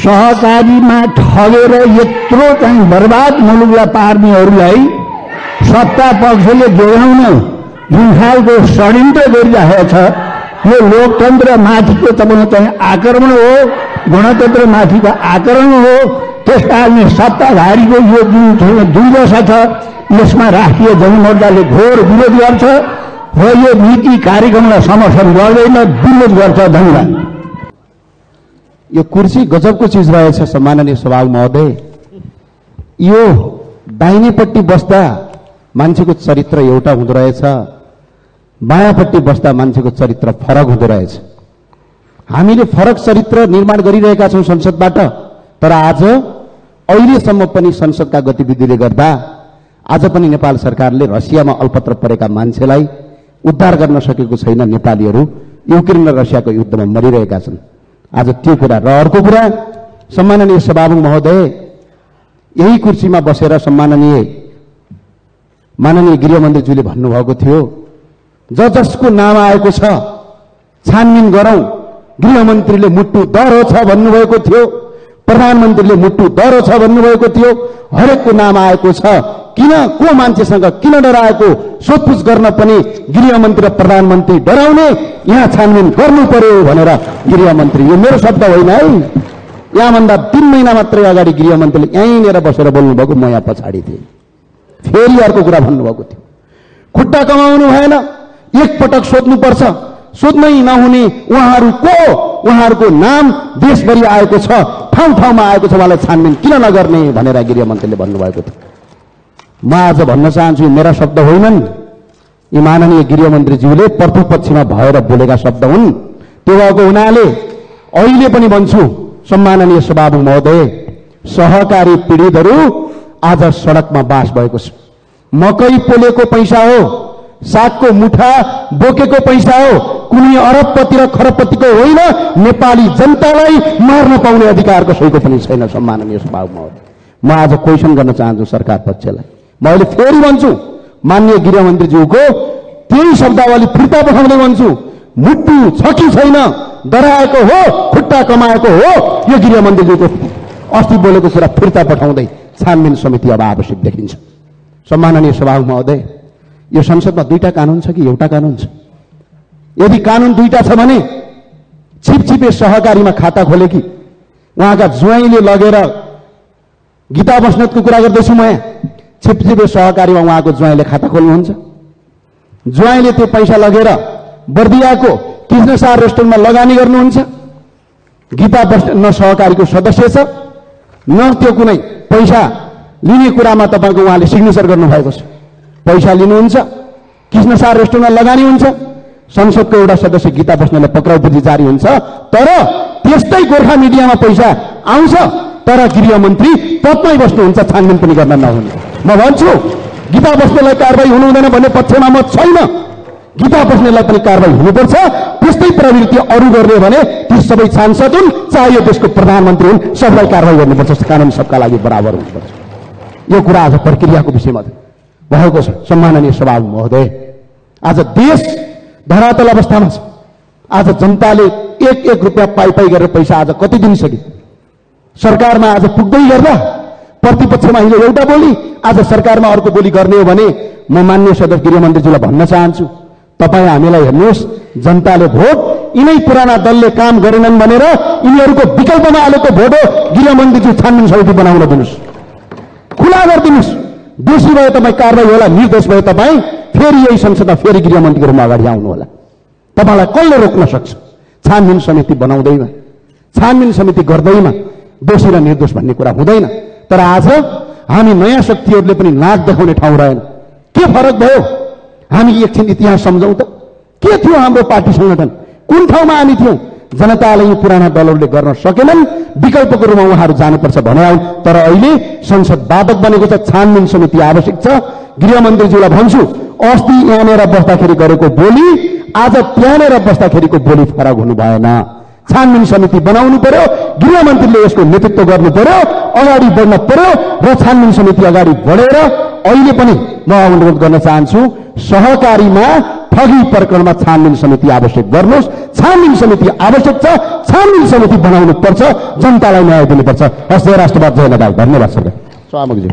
सहकारीमा ठगेर यत्रो चाहिँ बर्बाद मुलुकलाई पार्नेहरूलाई सत्ता पक्षले जोगाउन जुन खालको षड्यन्त्र गरिरहेको छ यो लोकतन्त्रमाथिको तपाईँको चाहिँ आक्रमण हो गणतन्त्र माथिको आक्रमण हो त्यस कारणले सत्ताधारीको यो जुन दुर्दशा छ यसमा राष्ट्रिय जनमोर्चाले घोर विरोध गर्छ र यो नीति कार्यक्रमलाई समर्थन गर्दैन विरोध गर्छ धन्यवाद। यो कुर्सी गजबको चिज रहेछ सम्माननीय सभाग महोदय। यो दाहिनेपट्टि बस्दा मान्छेको चरित्र एउटा हुँदो रहेछ बायाँपट्टि बस्दा मान्छेको चरित्र फरक हुँदो रहेछ। हामीले फरक चरित्र निर्माण गरिरहेका छौँ संसदबाट तर आज अहिलेसम्म पनि संसदका गतिविधिले गर्दा आज पनि नेपाल सरकारले रसियामा अल्पत्र परेका मान्छेलाई उद्धार गर्न सकेको छैन नेपालीहरू। युक्रेन र रसियाको युद्धमा मरिरहेका छन्। आज त्यो कुरा र अर्को कुरा सम्माननीय सभामुख महोदय यही कुर्सीमा बसेर सम्माननीय माननीय गृहमन्त्रीज्यूले भन्नुभएको थियो ज जसको नाम आएको छ छानबिन गरौं। गृहमन्त्रीले मुटु दह्रो छ भन्नुभएको थियो प्रधानमन्त्रीले मुटु दह्रो छ भन्नुभएको थियो। हरेकको नाम आएको छ किन को मान्छेसँग किन डराएको? सोधपुछ गर्न पनि गृहमन्त्री र प्रधानमन्त्री डराउने यहाँ छानबिन गर्नु पर्यो भनेर गृहमन्त्री। यो मेरो शब्द होइन है। यहाँभन्दा तिन महिना मात्रै अगाडि गृहमन्त्रीले यहीँनिर बसेर बोल्नुभएको म यहाँ पछाडि थिएँ। फेरि अर्को कुरा भन्नुभएको थियो। खुट्टा कमाउनु भएन एकपटक सोध्नुपर्छ। सोध्नै नहुने उहाँहरू को उहाँहरूको नाम देशभरि आएको छ ठाउँ ठाउँमा आएको छ उहाँलाई छानबिन किन नगर्ने भनेर गृहमन्त्रीले भन्नुभएको थियो। म आज भन्न चाहन्छु मेरा शब्द होइनन्। यी माननीय गृहमन्त्रीज्यूले प्रतिपक्षमा भएर बोलेका शब्द हुन्। त्यो भएको हुनाले अहिले पनि भन्छु सम्माननीय सभामुख महोदय सहकारी पीडितहरू आज सडकमा बास भएको छ। मकै पोलेको पैसा हो सागको मुठा बोकेको पैसा हो कुनै अरबपति र खरबपतिको होइन नेपाली जनतालाई मार्न पाउने अधिकारको सोहीको पनि छैन सम्माननीय सभामुख महोदय। म आज क्वेसन गर्न चाहन्छु सरकार पक्षलाई। म अहिले फेरि भन्छु मान्य गृहमन्त्रीज्यूको त्यही शब्दावली फिर्ता पठाउँदै भन्छु मुटु छ कि छैन डराएको हो खुट्टा कमाएको हो यो गृहमन्त्रीज्यूको अस्ति बोलेको कुरा फिर्ता पठाउँदै छानबिन समिति अब आवश्यक देखिन्छ। सम्माननीय सभामुख महोदय यो संसदमा दुईटा कानुन छ कि एउटा कानुन छ? यदि कानुन दुईटा छ भने छिपछिपे सहकारीमा खाता खोले कि? उहाँका ज्वाइँले लगेर गीता बस्नेतको कुरा गर्दैछु म यहाँ। छिपछिपे सहकारीमा उहाँको ज्वाइँले खाता खोल्नुहुन्छ। ज्वाइँले त्यो पैसा लगेर बर्दियाको कृष्णसार रेस्टुरेन्टमा लगानी गर्नुहुन्छ। गीता बस न सहकारीको सदस्य छ। न त्यो कुनै पैसा लिने कुरामा तपाईँको उहाँले सिग्नेचर गर्नुभएको छ। पैसा लिनुहुन्छ कृष्णसार रेस्टुरेन्टमा लगानी हुन्छ। संसदको एउटा सदस्य गीता बस्नेलाई पक्राउ जारी हुन्छ। तर त्यस्तै गोर्खा मिडियामा पैसा आउँछ। तर गृहमन्त्री पदमै बस्नुहुन्छ छानबिन पनि गर्न नहुने। म भन्छु गीता बस्नेलाई कारवाही हुनु हुँदैन भन्ने पक्षमा म छैन। गीता बस्नेलाई पनि कारवाही हुनुपर्छ। त्यस्तै प्रवृत्ति अरू गर्ने भने ती सबै सांसद हुन् चाहे यो देशको प्रधानमन्त्री हुन् सबलाई कारवाही गर्नुपर्छ। कानुन सबका लागि बराबर हुनुपर्छ। यो कुरा आज प्रक्रियाको विषयमा भएको छ। सम्माननीय सभा महोदय आज देश धरातल अवस्थामा छ। आज जनताले एक एक रुपियाँ पाइ पाइ गरेर पैसा आज कति दिन सके सरकारमा आज पुग्दै गर्दा प्रतिपक्षमा हिजो एउटा बोली आज सरकारमा अर्को बोली गर्ने हो भने म मान्य सदस्य गृहमन्त्रीजीलाई भन्न चाहन्छु। तपाईँ हामीलाई हेर्नुहोस् जनताले भोट यिनै पुराना दलले काम गरेनन् भनेर यिनीहरूको विकल्पमा हालेको भोट हो गृहमन्त्रीजी छानबिन समिति बनाउन दिनुहोस्। खुला गरिदिनुहोस्। दोषी भए तपाईँ कारवाही होला निर्दोष भए तपाईँ फेरि यही संसदमा फेरि गृहमन्त्रीको रूपमा अगाडि आउनु होला। तपाईँलाई कसले रोक्न सक्छ? छानबिन समिति बनाउँदैमा छानबिन समिति गर्दैमा दोषी र निर्दोष भन्ने कुरा हुँदैन। तर आज हामी नयाँ शक्तिहरूले पनि नाच देखाउने ठाउँ रहेन। के फरक भयो? हामी एकछिन इतिहास सम्झौँ त। के थियो हाम्रो पार्टी सङ्गठन? कुन ठाउँमा हामी थियौँ? जनताले यी पुराना दलहरूले गर्न सकेनन्। विकल्पको रूपमा उहाँहरू जानुपर्छ भने आउन् तर अहिले संसद बाधक बनेको छ छानबिन समिति आवश्यक छ। गृहमन्त्रीज्यूलाई भन्छु अस्ति यहाँनिर बस्दाखेरि गरेको बोली आज त्यहाँनिर बस्दाखेरिको बोली फरक हुनु भएन छानबिन समिति बनाउनु पर्यो गृहमन्त्रीले यसको नेतृत्व गर्नु पर्यो अगाडि बढ्न पर्यो र छानबिन समिति अगाडि बढेर अहिले पनि म अनुरोध गर्न चाहन्छु सहकारीमा ठगी प्रकरणमा छानबिन समिति आवश्यक गर्नुहोस्। छानबिन समिति आवश्यक छ छानबिन समिति बनाउनु पर्छ जनतालाई न्याय दिनुपर्छ। हस् जय राष्ट्रवाद जय नेपाल। धन्यवाद सरकार सभामुखजी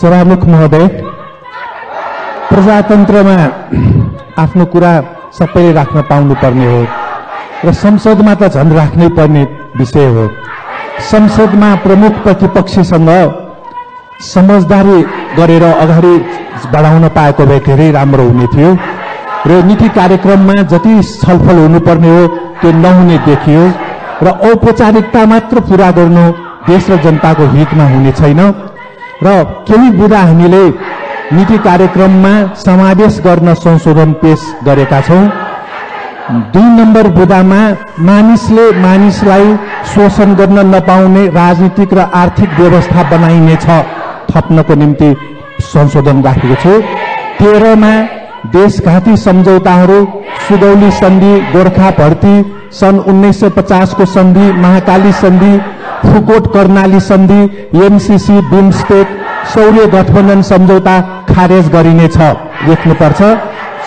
सभामुख महोदय प्रजातन्त्रमा आफ्नो कुरा सबैले राख्न पाउनुपर्ने हो। र संसदमा त झन् राख्नै पर्ने विषय हो। संसदमा प्रमुख प्रतिपक्षीसँग समझदारी गरेर अगाडि बढाउन पाएको भए धेरै राम्रो हुने थियो र नीति कार्यक्रममा जति छलफल हुनुपर्ने हो त्यो नहुने देखियो र औपचारिकता मात्र पुरा गर्नु देश र जनताको हितमा हुने छैन र केही बुदा हामीले नीति कार्यक्रममा समावेश गर्न संशोधन पेश गरेका छौँ। दुई नम्बर बुदामा मानिसले मानिसलाई शोषण गर्न नपाउने राजनीतिक र आर्थिक व्यवस्था बनाइनेछ थप्नको निम्ति संशोधन राखेको छु। तेह्रमा देशघाती सम्झौताहरू सुगौली सन्धि गोर्खा भर्ती सन् उन्नाइस सय पचासको सन्धि महाकाली सन्धि फुकोट कर्णाली सन्धि एमसिसी बिमस्टेक सौर्य गठबन्धन सम्झौता खारेज गरिनेछ। लेख्नुपर्छ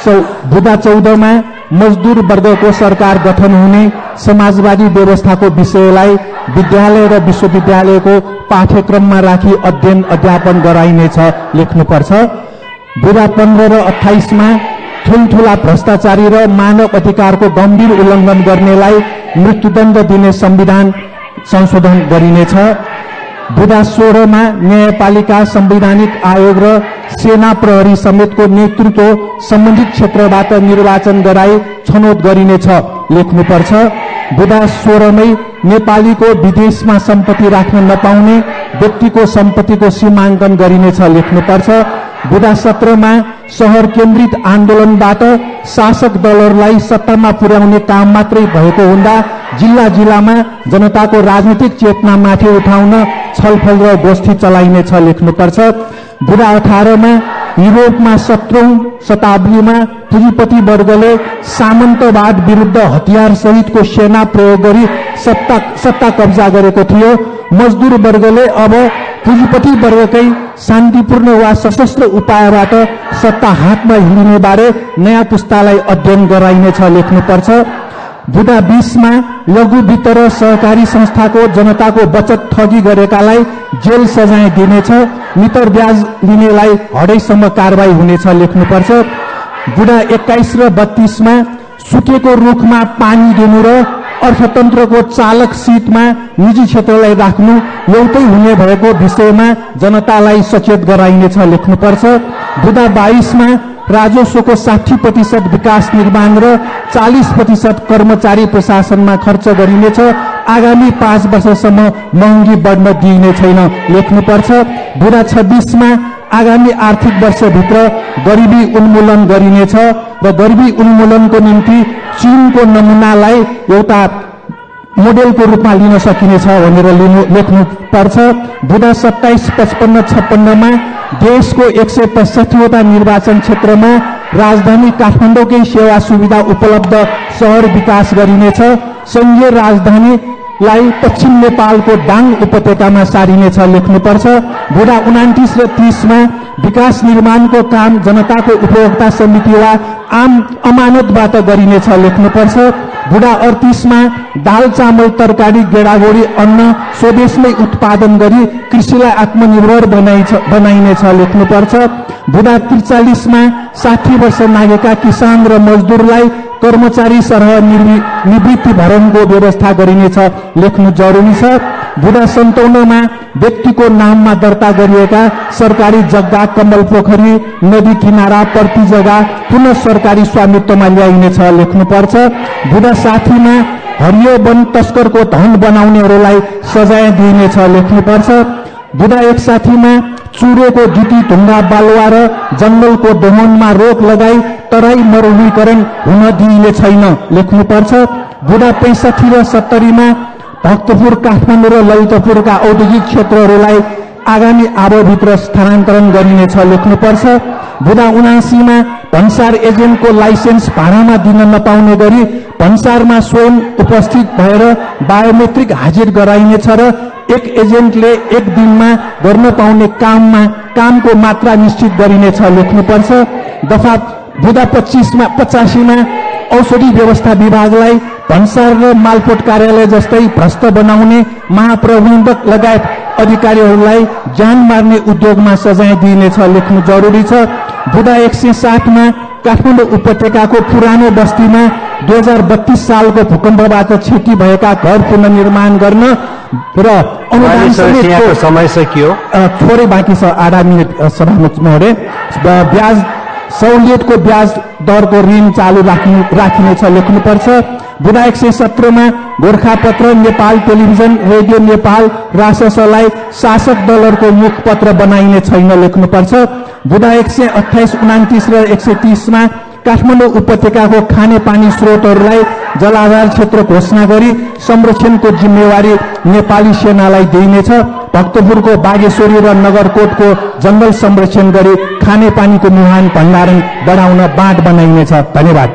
चौ बुधा चौधमा मजदुर वर्गको सरकार गठन हुने समाजवादी व्यवस्थाको विषयलाई विद्यालय र विश्वविद्यालयको पाठ्यक्रममा राखी अध्ययन अध्यापन गराइनेछ लेख्नुपर्छ। बुधा पन्ध्र र अठाइसमा ठुल्ठुला भ्रष्टाचारी र मानव अधिकारको गम्भीर उल्लङ्घन गर्नेलाई मृत्युदण्ड दिने संविधान संशोधन गरिनेछ। बुधा सोह्रमा न्यायपालिका संवैधानिक आयोग र सेना प्रहरी समेतको नेतृत्व सम्बन्धित क्षेत्रबाट निर्वाचन गराई छनौट गरिनेछ। लेख्नुपर्छ बुधा सोह्रमै नेपालीको विदेशमा सम्पत्ति राख्न नपाउने व्यक्तिको सम्पत्तिको सीमाङ्कन गरिनेछ। लेख्नुपर्छ बुधा सत्रमा सहर केन्द्रित आन्दोलनबाट शासक दलहरूलाई सत्तामा पुर्याउने काम मात्रै भएको हुँदा जिल्ला जिल्लामा जनताको राजनीतिक चेतना माथि उठाउन छलफल र गोष्ठी चलाइनेछ लेख्नुपर्छ बुढा अठारमा युरोपमा सत्रौं शताब्दीमा पुँजीपति वर्गले सामन्तवाद विरुद्ध हतियार सहितको सेना प्रयोग गरी सत्ता सत्ता कब्जा गरेको थियो। मजदुर वर्गले अब पुँजीपति वर्गकै शान्तिपूर्ण वा सशस्त्र उपायबाट सत्ता हातमा हिँड्ने बारे नयाँ पुस्तालाई अध्ययन गराइनेछ लेख्नुपर्छ। बुधा बिसमा लघु वित्त र सहकारी संस्थाको जनताको बचत ठगी गरेकालाई जेल सजाय दिनेछ मितर ब्याज लिनेलाई हडैसम्म कारवाही हुनेछ लेख्नुपर्छ। बुढा एक्काइस र बत्तीसमा सुकेको रुखमा पानी दिनु र अर्थतन्त्रको चालक सिटमा निजी क्षेत्रलाई राख्नु एउटै हुने भएको विषयमा जनतालाई सचेत गराइनेछ लेख्नुपर्छ। बुधा बाइसमा राजस्वको साठी प्रतिशत विकास निर्माण र चालिस प्रतिशत कर्मचारी प्रशासनमा खर्च गरिनेछ। आगामी पाँच वर्षसम्म महँगी बढ्न दिइने छैन। लेख्नुपर्छ बुढा छब्बिसमा आगामी आर्थिक वर्षभित्र गरिबी उन्मूलन गरिनेछ र गरिबी उन्मूलनको निम्ति चिनको नमुनालाई एउटा मोडेलको रूपमा लिन सकिनेछ भनेर लिनु लेख्नु पर्छ। बुधा सत्ताइस पचपन्न छप्पन्नमा देशको एक सय पैँसठीवटा निर्वाचन क्षेत्रमा राजधानी काठमाडौँकै सेवा सुविधा उपलब्ध सहर विकास गरिनेछ। सङ्घीय राजधानीलाई पश्चिम नेपालको डाङ उपत्यकामा सारिनेछ लेख्नुपर्छ बुढा उनातिस र तिसमा विकास निर्माणको काम जनताको उपभोक्ता समिति वा आम अमानतबाट गरिनेछ लेख्नुपर्छ बुढा अडतिसमा दाल चामल तरकारी गेडागोडी अन्न स्वदेशमै उत्पादन गरी कृषिलाई आत्मनिर्भर बनाइछ बनाइनेछ लेख्नुपर्छ। बुढा त्रिचालिसमा साठी वर्ष नागेका किसान र मजदुरलाई कर्मचारी सरह निवृत्ति भरणको व्यवस्था गरिनेछ। लेख्नु जरुरी छ। बुढा सन्ताउन्नमा व्यक्तिको नाममा दर्ता गरिएका सरकारी जग्गा कमल पोखरी नदी किनारा प्रति जग्गा पुनः सरकारी स्वामित्वमा ल्याइनेछ लेख्नुपर्छ। बुढा साथीमा हरियो वन तस्करको धन बनाउनेहरूलाई सजाय दिइनेछ लेख्नुपर्छ। बुढा एक साथीमा चुरोको जुटी ढुङ्गा बालुवा र जङ्गलको दोहनमा रोक लगाई तराई मरुवीकरण हुन दिइने छैन लेख्नुपर्छ। बुढा पैँसठी र सत्तरीमा भक्तपुर काठमाडौँ र ललितपुरका औद्योगिक क्षेत्रहरूलाई आगामी आबोभित्र स्थानान्तरण गरिनेछ लेख्नुपर्छ। बुढा उनासीमा भन्सार एजेन्टको लाइसेन्स भाडामा दिन नपाउने गरी भन्सारमा स्वयं उपस्थित भएर बायोमेट्रिक हाजिर गराइनेछ र एक एजेन्टले एक दिनमा गर्न पाउने काममा कामको मात्रा निश्चित गरिनेछ लेख्नुपर्छ। दफा बुधा पच्चिसमा पचासीमा औषधि व्यवस्था विभागलाई भन्सार र मालपोत कार्यालय जस्तै भ्रष्ट बनाउने महाप्रबन्धक लगायत अधिकारीहरूलाई जान मार्ने उद्योगमा सजाय दिइनेछ लेख्नु जरुरी छ। बुधा एक सय सातमा काठमाडौँ उपत्यकाको पुरानो बस्तीमा दुई हजार बत्तीस सालको भूकम्पबाट क्षति भएका घर पुनर्निर्माण गर्न र अनुदान समय सकियो। थोरै बाँकी छ। आधा मिनट सभामुख महोदय। ब्याज सहुलियतको ब्याज दरको ऋण चालु राख्नु राखिनेछ लेख्नुपर्छ। बुधा एक सय सत्रमा गोर्खापत्र नेपाल टेलिभिजन रेडियो नेपाल राससलाई शासक दलहरूको मुखपत्र बनाइने छैन लेख्नुपर्छ। बुधा एक सय अठाइस उनातिस र एक सय तिसमा काठमाडौँ उपत्यकाको खानेपानी स्रोतहरूलाई जलाधार क्षेत्र घोषणा गरी संरक्षणको जिम्मेवारी नेपाली सेनालाई दिइनेछ। भक्तपुरको बागेश्वरी र नगरकोटको जंगल संरक्षण गरी खानेपानीको मुहान भण्डारण बढाउन बाँध बनाइनेछ। धन्यवाद।